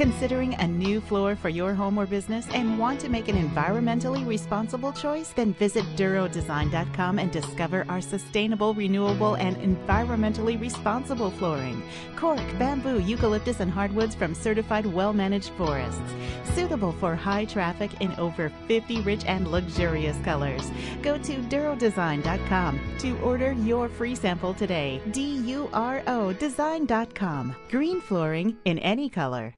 Considering a new floor for your home or business and want to make an environmentally responsible choice? Then visit DuroDesign.com and discover our sustainable, renewable, and environmentally responsible flooring. Cork, bamboo, eucalyptus, and hardwoods from certified well managed forests. Suitable for high traffic in over 50 rich and luxurious colors. Go to DuroDesign.com to order your free sample today. D U R O Design.com. Green flooring in any color.